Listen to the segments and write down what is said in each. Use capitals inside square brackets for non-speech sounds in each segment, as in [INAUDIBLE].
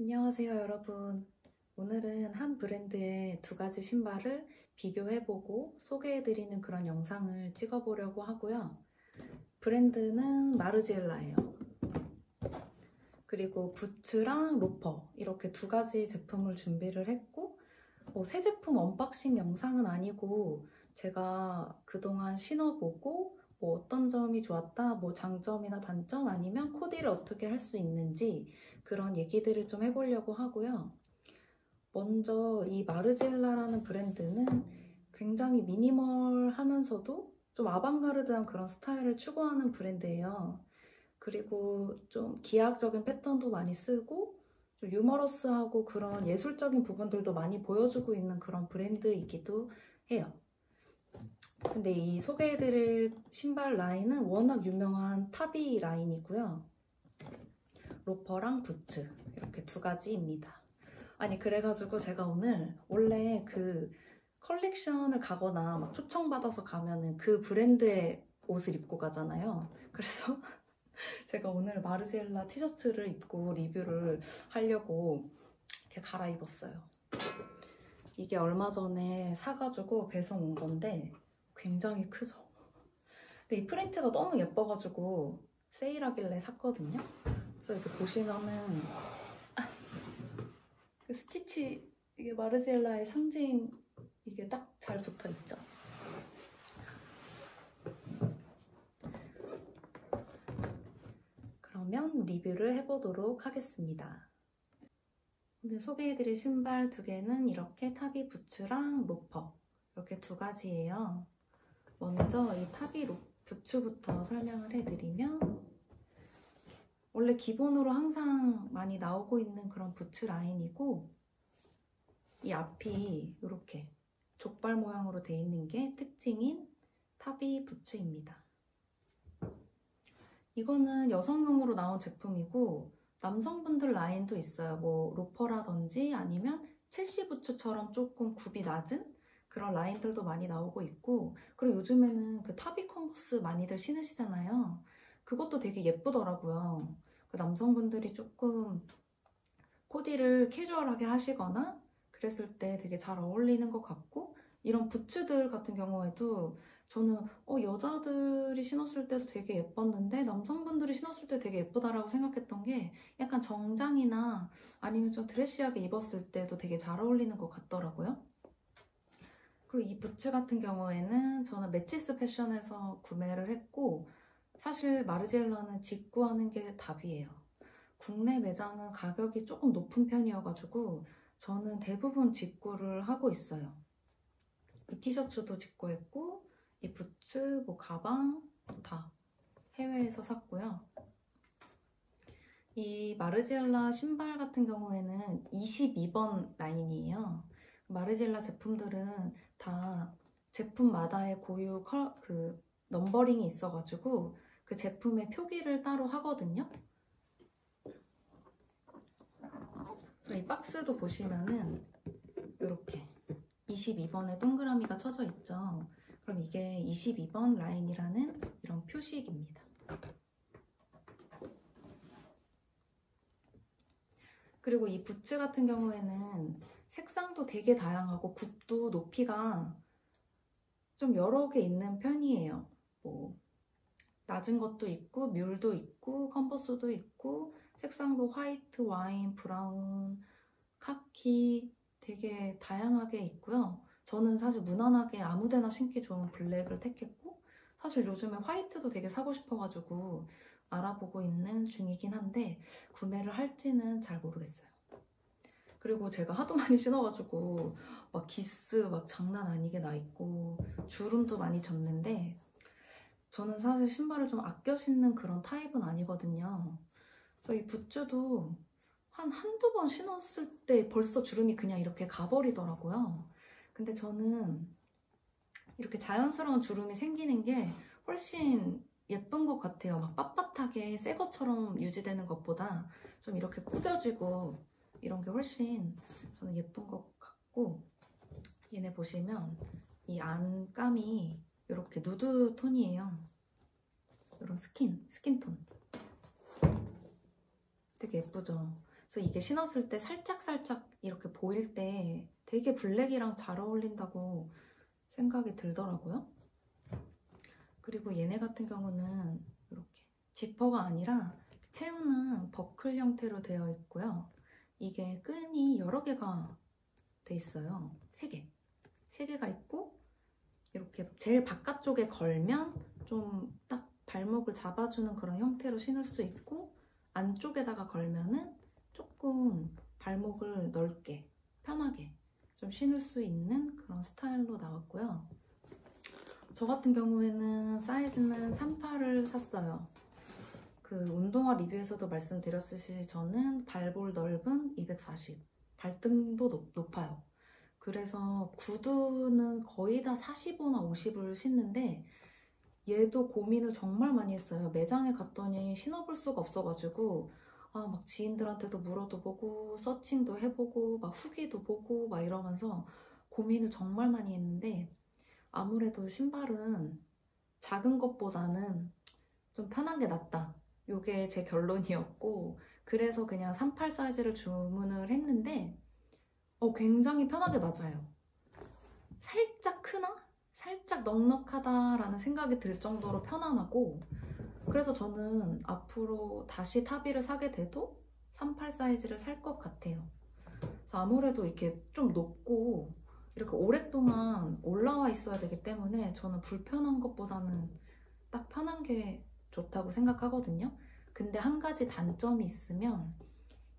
안녕하세요, 여러분. 오늘은 한 브랜드의 두 가지 신발을 비교해보고 소개해드리는 그런 영상을 찍어보려고 하고요. 브랜드는 마르지엘라예요. 그리고 부츠랑 로퍼 이렇게 두 가지 제품을 준비를 했고 뭐 새 제품 unboxing 영상은 아니고 제가 그동안 신어보고 뭐 어떤 점이 좋았다, 뭐 장점이나 단점 아니면 코디를 어떻게 할 수 있는지 그런 얘기들을 좀 해보려고 하고요. 먼저 이 마르지엘라라는 브랜드는 굉장히 미니멀 하면서도 좀 아방가르드한 그런 스타일을 추구하는 브랜드예요. 그리고 좀 기하학적인 패턴도 많이 쓰고 좀 유머러스하고 그런 예술적인 부분들도 많이 보여주고 있는 그런 브랜드이기도 해요. 근데 이 소개해드릴 신발 라인은 워낙 유명한 타비 라인이고요. 로퍼랑 부츠 이렇게 두 가지입니다. 아니 그래가지고 제가 오늘 원래 그 컬렉션을 가거나 막 초청받아서 가면은 그 브랜드의 옷을 입고 가잖아요. 그래서 [LAUGHS] 제가 오늘 마르지엘라 티셔츠를 입고 리뷰를 하려고 이렇게 갈아입었어요. 이게 얼마 전에 사가지고 배송 온 건데 굉장히 크죠. 근데 이 프린트가 너무 예뻐가지고 세일하길래 샀거든요. 그래서 이렇게 보시면은 아, 그 스티치 이게 마르지엘라의 상징 이게 딱 잘 붙어 있죠. 그러면 리뷰를 해보도록 하겠습니다. 오늘 소개해드릴 신발 두 개는 이렇게 타비 부츠랑 로퍼 이렇게 두 가지예요. 먼저 이 타비 로, 부츠부터 설명을 해드리면 원래 기본으로 항상 많이 나오고 있는 그런 부츠 라인이고 이 앞이 이렇게 족발 모양으로 되어 있는 게 특징인 타비 부츠입니다. 이거는 여성용으로 나온 제품이고 남성분들 라인도 있어요. 뭐 로퍼라든지 아니면 첼시 부츠처럼 조금 굽이 낮은 그런 라인들도 많이 나오고 있고 그리고 요즘에는 그 타비 컨버스 많이들 신으시잖아요. 그것도 되게 예쁘더라고요. 그 남성분들이 조금 코디를 캐주얼하게 하시거나 그랬을 때 되게 잘 어울리는 것 같고 이런 부츠들 같은 경우에도 저는 어, 여자들이 신었을 때도 되게 예뻤는데 남성분들이 신었을 때 되게 예쁘다라고 생각했던 게 약간 정장이나 아니면 좀 드레시하게 입었을 때도 되게 잘 어울리는 것 같더라고요. 그리고 이 부츠 같은 경우에는 저는 매치스 패션에서 구매를 했고 사실 마르지엘라는 직구하는 게 답이에요. 국내 매장은 가격이 조금 높은 편이어가지고 저는 대부분 직구를 하고 있어요. 이 티셔츠도 직구했고 이 부츠, 뭐 가방 다 해외에서 샀고요. 이 마르지엘라 신발 같은 경우에는 22번 라인이에요. 마르지엘라 제품들은 다 제품마다의 고유 컬, 그 넘버링이 있어가지고 그 제품의 표기를 따로 하거든요. 이 박스도 보시면은 이렇게 22번에 동그라미가 쳐져 있죠. 그럼 이게 22번 라인이라는 이런 표식입니다. 그리고 이 부츠 같은 경우에는 색상도 되게 다양하고 굽도 높이가 좀 여러 개 있는 편이에요. 뭐 낮은 것도 있고 뮬도 있고 컨버스도 있고 색상도 화이트, 와인, 브라운, 카키 되게 다양하게 있고요. 저는 사실 무난하게 아무데나 신기 좋은 블랙을 택했고 사실 요즘에 화이트도 되게 사고 싶어가지고 알아보고 있는 중이긴 한데 구매를 할지는 잘 모르겠어요. 그리고 제가 하도 많이 신어가지고 막 기스 막 장난 아니게 나 있고 주름도 많이 졌는데 저는 사실 신발을 좀 아껴 신는 그런 타입은 아니거든요. 저희 부츠도 한 한두 번 신었을 때 벌써 주름이 그냥 이렇게 가버리더라고요. 근데 저는 이렇게 자연스러운 주름이 생기는 게 훨씬 예쁜 것 같아요. 막 빳빳하게 새 것처럼 유지되는 것보다 좀 이렇게 꾸겨지고 이런 게 훨씬 저는 예쁜 것 같고 얘네 보시면 이 안감이 이렇게 누드 톤이에요. 이런 skin, skin tone. 되게 예쁘죠? 그래서 이게 신었을 때 살짝살짝 이렇게 보일 때 되게 블랙이랑 잘 어울린다고 생각이 들더라고요. 그리고 얘네 같은 경우는 이렇게 지퍼가 아니라 채우는 버클 형태로 되어 있고요. 이게 끈이 여러 개가 돼 있어요. 세 개. 세 개가 있고 이렇게 제일 바깥쪽에 걸면 좀 딱 발목을 잡아주는 그런 형태로 신을 수 있고 안쪽에다가 걸면은 조금 발목을 넓게 편하게 좀 신을 수 있는 그런 스타일로 나왔고요. 저 같은 경우에는 사이즈는 38을 샀어요. 그 운동화 리뷰에서도 말씀드렸듯이 저는 발볼 넓은 240, 발등도 높, 높아요. 그래서 구두는 거의 다 45나 50을 신는데 얘도 고민을 정말 많이 했어요. 매장에 갔더니 신어볼 수가 없어가지고 아, 막 지인들한테도 물어도 보고 서칭도 해보고 막 후기도 보고 막 이러면서 고민을 정말 많이 했는데 아무래도 신발은 작은 것보다는 좀 편한 게 낫다. 이게 제 결론이었고 그래서 그냥 38 사이즈를 주문을 했는데 어, 굉장히 편하게 맞아요. 살짝 크나? 살짝 넉넉하다라는 생각이 들 정도로 편안하고 그래서 저는 앞으로 다시 타비를 사게 돼도 38 사이즈를 살 것 같아요. 그래서 아무래도 이렇게 좀 높고 이렇게 오랫동안 올라와 있어야 되기 때문에 저는 불편한 것보다는 딱 편한 게 좋다고 생각하거든요. 근데 한 가지 단점이 있으면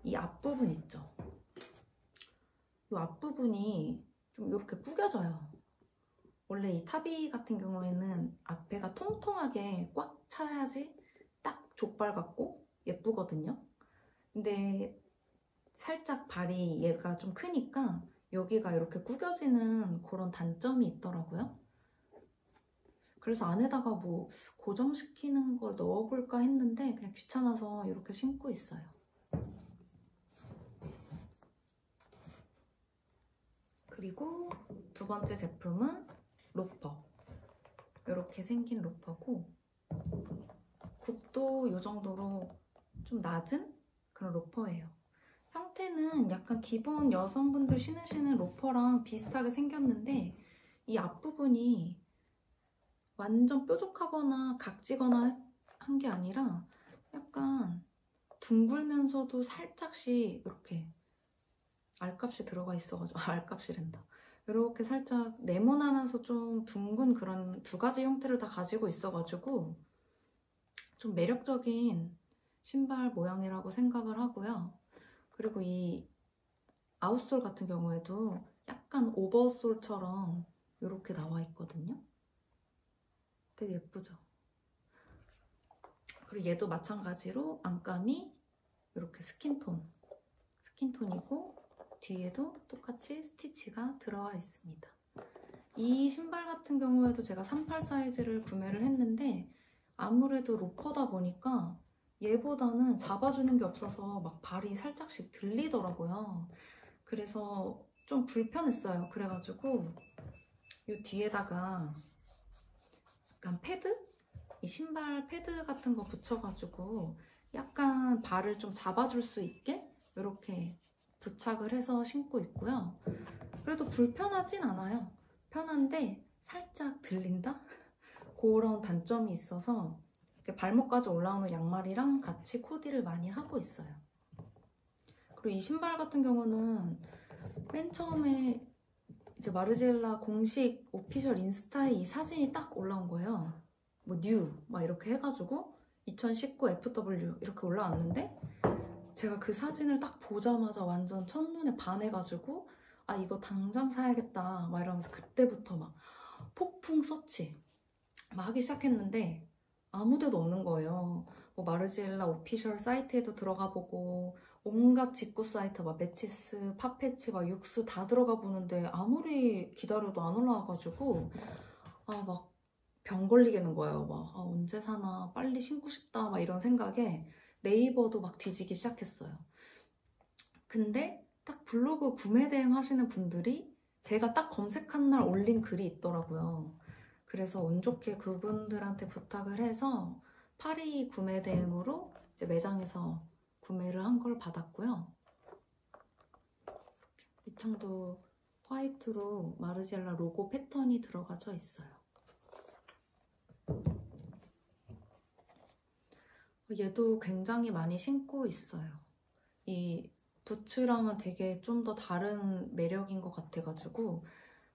이 앞부분 있죠. 이 앞부분이 좀 이렇게 구겨져요. 원래 이 타비 같은 경우에는 앞에가 통통하게 꽉 차야지 딱 족발 같고 예쁘거든요. 근데 살짝 발이 얘가 좀 크니까 여기가 이렇게 구겨지는 그런 단점이 있더라고요. 그래서 안에다가 뭐 고정시키는 걸 넣어볼까 했는데 그냥 귀찮아서 이렇게 신고 있어요. 그리고 두 번째 제품은 로퍼. 이렇게 생긴 로퍼고 굽도 이 정도로 좀 낮은 그런 로퍼예요. 형태는 약간 기본 여성분들 신으시는 로퍼랑 비슷하게 생겼는데 이 앞부분이 완전 뾰족하거나 각지거나 한 게 아니라 약간 둥글면서도 살짝씩 이렇게 알값이 들어가 있어가지고 아, 알값이랜다. 이렇게 살짝 네모나면서 좀 둥근 그런 두 가지 형태를 다 가지고 있어가지고 좀 매력적인 신발 모양이라고 생각을 하고요. 그리고 이 아웃솔 같은 경우에도 약간 오버솔처럼 이렇게 나와 있거든요. 되게 예쁘죠? 그리고 얘도 마찬가지로 안감이 이렇게 스킨톤, 스킨톤이고 뒤에도 똑같이 스티치가 들어와 있습니다. 이 신발 같은 경우에도 제가 38 사이즈를 구매를 했는데 아무래도 로퍼다 보니까 얘보다는 잡아주는 게 없어서 막 발이 살짝씩 들리더라고요. 그래서 좀 불편했어요. 그래가지고 이 뒤에다가 약간 패드? 이 신발 패드 같은 거 붙여가지고 약간 발을 좀 잡아줄 수 있게 이렇게 부착을 해서 신고 있고요. 그래도 불편하진 않아요. 편한데 살짝 들린다? [LAUGHS] 그런 단점이 있어서 발목까지 올라오는 양말이랑 같이 코디를 많이 하고 있어요. 그리고 이 신발 같은 경우는 맨 처음에 이제 마르지엘라 공식 오피셜 인스타에 이 사진이 딱 올라온 거예요. 뭐 new 막 이렇게 해가지고 2019 FW 이렇게 올라왔는데 제가 그 사진을 딱 보자마자 완전 첫눈에 반해가지고 아 이거 당장 사야겠다 막 이러면서 그때부터 막 폭풍 서치 막 하기 시작했는데 아무 데도 없는 거예요. 뭐 마르지엘라 official 사이트에도 들어가 보고 온갖 직구 사이트 막 매치스, 파페치, 막 YOOX 다 들어가 보는데 아무리 기다려도 안 올라와가지고 아 막 병 걸리겠는 거예요. 막 아, 언제 사나 빨리 신고 싶다 막 이런 생각에 네이버도 막 뒤지기 시작했어요. 근데 딱 블로그 구매 대행 하시는 분들이 제가 딱 검색한 날 올린 글이 있더라고요. 그래서 운 좋게 그분들한테 부탁을 해서 파리 구매 대행으로 이제 매장에서 구매를 한 걸 받았고요. 밑창도 화이트로 마르지엘라 로고 패턴이 들어가져 있어요. 얘도 굉장히 많이 신고 있어요. 이 부츠랑은 되게 좀 더 다른 매력인 것 같아가지고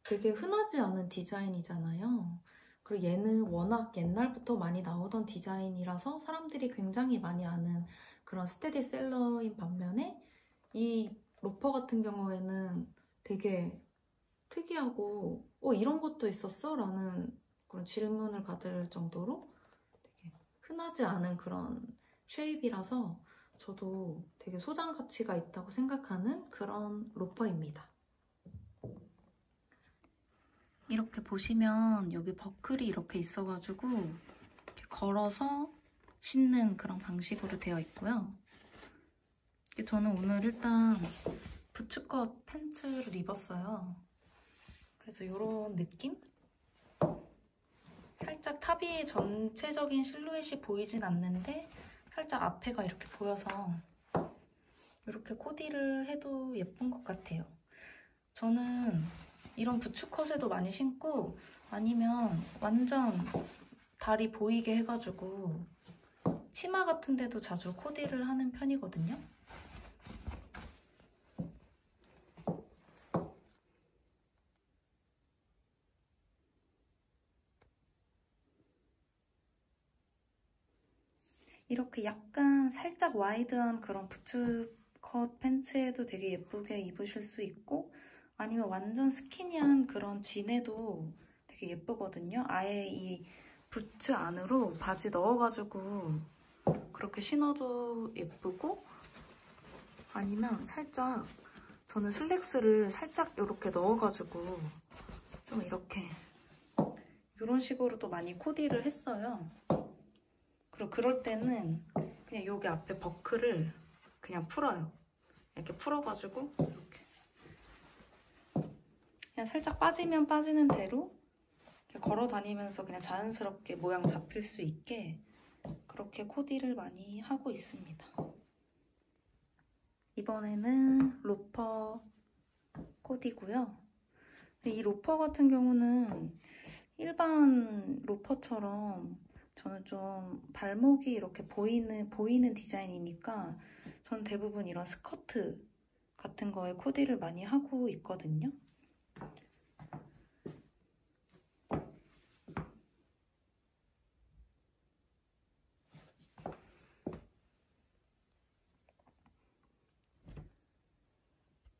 되게 흔하지 않은 디자인이잖아요. 그리고 얘는 워낙 옛날부터 많이 나오던 디자인이라서 사람들이 굉장히 많이 아는 그런 스테디셀러인 반면에 이 로퍼 같은 경우에는 되게 특이하고 어 이런 것도 있었어? 라는 그런 질문을 받을 정도로 되게 흔하지 않은 그런 shape이라서 저도 되게 소장 가치가 있다고 생각하는 그런 로퍼입니다. 이렇게 보시면 여기 버클이 이렇게 있어가지고 이렇게 걸어서 신는 그런 방식으로 되어 있고요. 저는 오늘 일단 부츠컷 팬츠를 입었어요. 그래서 이런 느낌? 살짝 탑이 전체적인 실루엣이 보이진 않는데 살짝 앞에가 이렇게 보여서 이렇게 코디를 해도 예쁜 것 같아요. 저는 이런 부츠컷에도 많이 신고 아니면 완전 다리 보이게 해가지고 치마 같은 데도 자주 코디를 하는 편이거든요. 이렇게 약간 살짝 와이드한 그런 부츠 컷 팬츠에도 되게 예쁘게 입으실 수 있고 아니면 완전 스키니한 그런 진에도 되게 예쁘거든요. 아예 이 부츠 안으로 바지 넣어가지고 그렇게 신어도 예쁘고 아니면 살짝 저는 슬랙스를 살짝 이렇게 넣어가지고 좀 이렇게 이런 식으로도 많이 코디를 했어요. 그리고 그럴 때는 그냥 여기 앞에 버클을 그냥 풀어요. 이렇게 풀어가지고 이렇게 그냥 살짝 빠지면 빠지는 대로 걸어 다니면서 그냥 자연스럽게 모양 잡힐 수 있게 그렇게 코디를 많이 하고 있습니다. 이번에는 로퍼 코디고요. 이 로퍼 같은 경우는 일반 로퍼처럼 저는 좀 발목이 이렇게 보이는, 보이는 디자인이니까 전 대부분 이런 스커트 같은 거에 코디를 많이 하고 있거든요.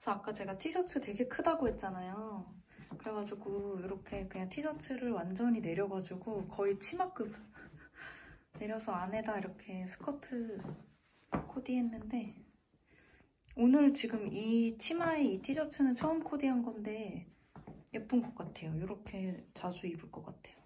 그래서 아까 제가 티셔츠 되게 크다고 했잖아요. 그래가지고 이렇게 그냥 티셔츠를 완전히 내려가지고 거의 치마급 [LAUGHS] 내려서 안에다 이렇게 스커트 코디했는데 오늘 지금 이 치마에 이 티셔츠는 처음 코디한 건데 예쁜 것 같아요. 이렇게 자주 입을 것 같아요.